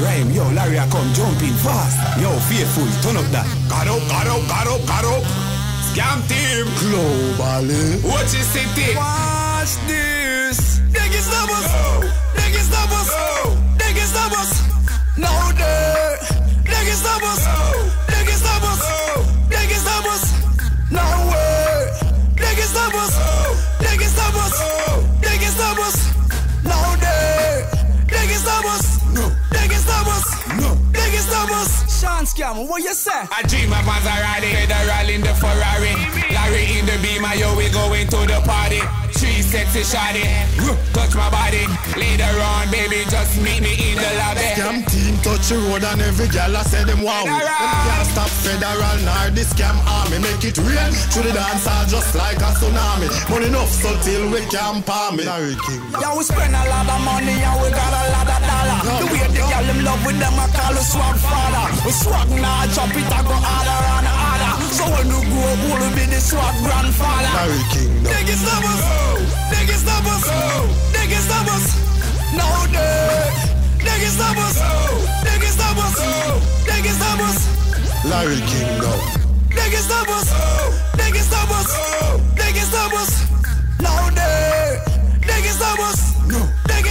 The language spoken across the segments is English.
time. Yo, Larry, I come jumping fast. Yo, faithful, turn up that. Got up, got up, got up, got up. Scam team. Globally. Watch it, city. Watch this. They can Sean Scam, what you say? I dream of Maserati, federal in the Ferrari. Larry in the Beamer, yo, we going to the party. Three sexy shawty, touch my body. Later on, baby, just meet me in the lobby. Scam team touch the road and every gal I say them wow. Them can't stop federal nor the scam army. Make it rain through the dance hall just like a tsunami. Money enough so till we can palm it. Larry King. Yeah, we spend a lot of money and we got a lot of dollar. The way the girl them love with them, I call us swag father. We swag now, chop it, I go harder and harder. So when you grow up, we'll be the swag grandfather. Larry Kingdom. Us. No, can stop us. They can stop us. They can stop us. Larry. They can stop us. They can stop us. They can stop us. No, can stop us. No.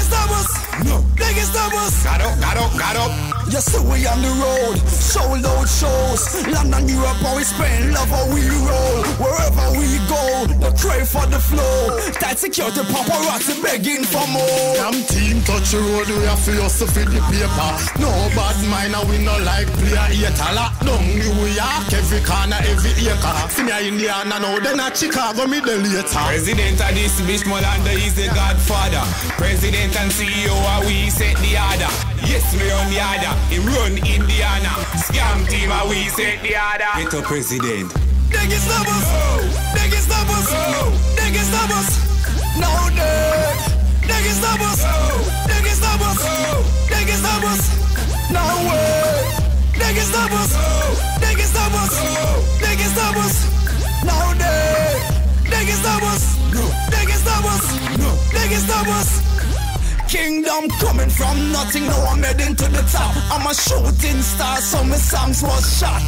Stop us. No. Stop us. Got up, got up, got up. You see we on the road, sold out shows. London, Europe, how we spend, love how we roll. Wherever we go, the crave for the flow. Tight security, paparazzi begging for more. Scam team touch the road, we have to hustle for the paper. No bad mind, and we no like play a hater. Lock down New York, every corner, every acre. See me a Indiana now, then a Chicago, me the later. President of this bitch, Molando is the godfather. President and CEO, are we set the order. Yes, me run the order. Him run Indiana. Scam team, are we set the order. Get a president. They can stop us. They No way. They can stop us. They can stop us. They can stop us. No, they. They can stop us. They can stop us. They can stop us. Kingdom coming from nothing, now I'm heading to the top. I'm a shooting star, so my songs was shot.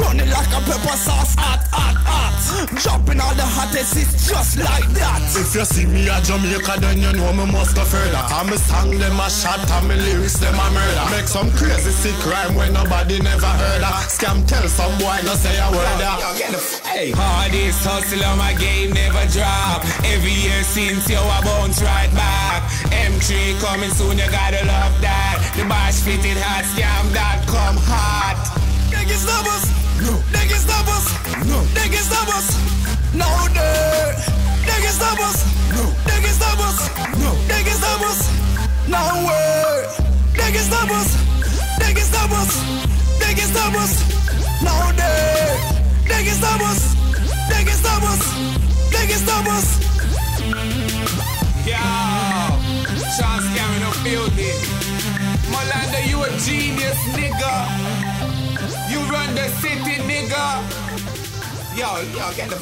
Running like a pepper sauce, hot, hot, hot. Dropping all the hottest, it's just like that. If you see me at Jamaica, then you know me must go further. I'm a song them a shot, and me lyrics them a murder. Make some crazy sick rhyme when nobody never heard of. Scam tell some boy no say a word of. Hey. Hardest hustle on my game never drop. Every year since you I bounce right back. M3 coming soon, you gotta love that. The bash fitted hot scam.com hot. They can stop us. No. They can stop us. No. They can stop us. No, stop us. They can stop us. They can stop us. No, they. They can stop us. They can stop us. They can stop us. Yo, in building. Molando, you a genius, nigga. You run the city, nigga. Yo, yo, get the